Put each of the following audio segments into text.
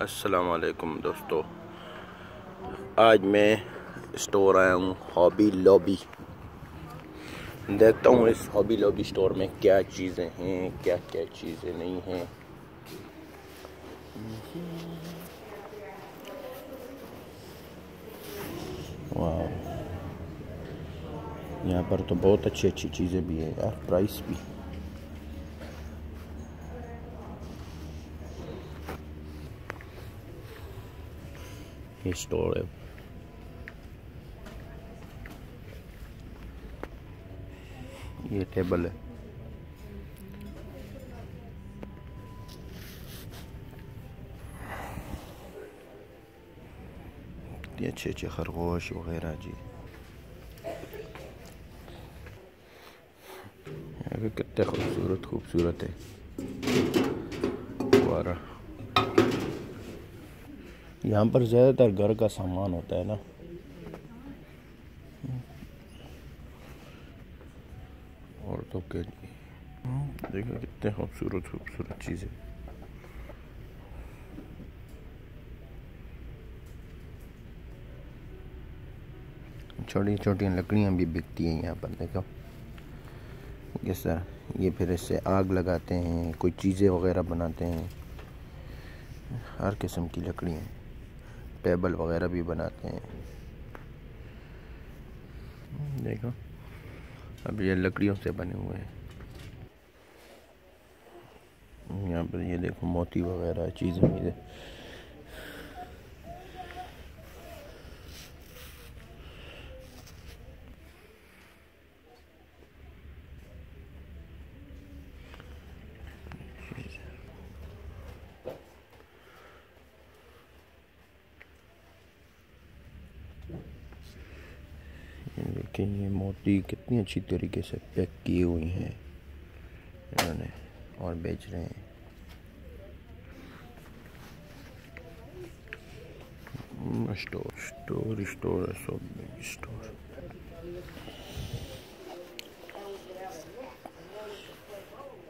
السلام علیکم دوستو۔ آج میں اسٹور آیا ہوں، ہابی لابی۔ دیکھتا ہوں اس ہابی لابی اسٹور میں کیا چیزیں ہیں، کیا کیا چیزیں نہیں ہیں۔ یہاں پر تو بہت اچھی اچھی چیزیں بھی ہیں، یار پرائس بھی۔ یہ یہ ٹیبل ہے یہ اچھے اچھے خرگوش وغیرہ جی کتنے خوبصورت خوبصورت ہے یہاں پر زیادہ تر گھر کا سامان ہوتا ہے نا۔ اور تو کے دیکھیں کتنے خوبصورت خوبصورت چیزیں۔ چھوٹی چھوٹی لکڑیاں بھی بکتی ہیں یہاں پر، دیکھو۔ اس طرح؟ یہ پھر اس سے آگ لگاتے ہیں، کوئی چیزیں وغیرہ بناتے ہیں۔ ہر قسم کی لکڑیاں۔ ٹیبل وغیرہ بھی بناتے ہیں۔ دیکھو۔ اب یہ لکڑیوں سے بنے ہوئے ہیں۔ یہاں پر یہ دیکھو، موتی وغیرہ، چیزیں۔ دیکھیں یہ موتی کتنی اچھی طریقے سے پیک کی ہوئی ہیں۔ انہوں نے اور بیچ رہے ہیں۔ Store store store store.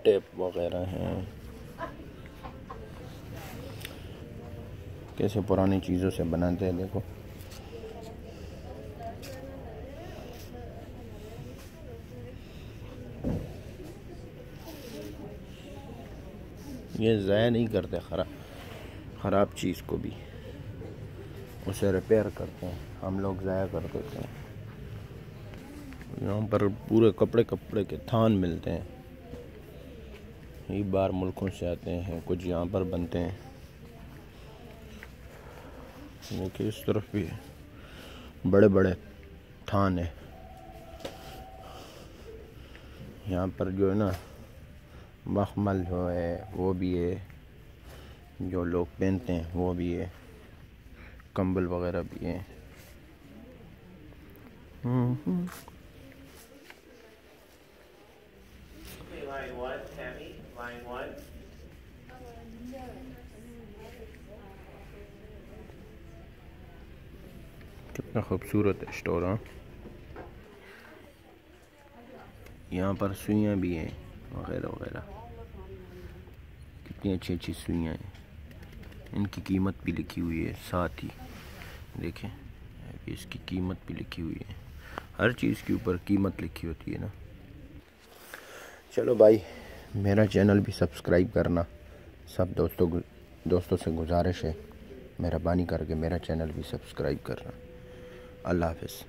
Tape وغیرہ ہیں۔ کیسے پرانی چیزوں سے بناتے ہیں، دیکھو۔ یہ ضائع نہیں کرتے خراب خراب چیز کو بھی۔ اسے ریپیئر کرتے ہیں، ہم لوگ ضائع کر دیتے ہیں۔ یہاں پر پورے کپڑے کپڑے کے تھان ملتے ہیں۔ یہ بار ملکوں سے آتے ہیں، کچھ یہاں پر بنتے ہیں۔ دیکھیں اس طرف بھی بڑے بڑے تھان ہیں۔ یہاں پر جو ہے نا مخمل جو ہے، وہ بھی ہے۔ جو لوگ پہنتے ہیں، وہ بھی ہے۔ کمبل وغیرہ بھی ہیں۔ کتنا خوبصورت ہے اسٹور ہاں۔ یہاں پر سوئیاں بھی ہیں۔ وغیرہ وغیرہ کتنی اچھی اچھی سوئیاں ہیں ان کی قیمت بھی لکھی ہوئی ہے ساتھ ہی دیکھیں اس کی قیمت بھی لکھی ہوئی ہے ہر چیز کے اوپر قیمت لکھی ہوتی ہے نا چلو بھائی میرا چینل بھی سبسکرائب کرنا سب دوستوں دوستوں سے گزارش ہے مہربانی کر کے میرا چینل بھی سبسکرائب کرنا اللہ حافظ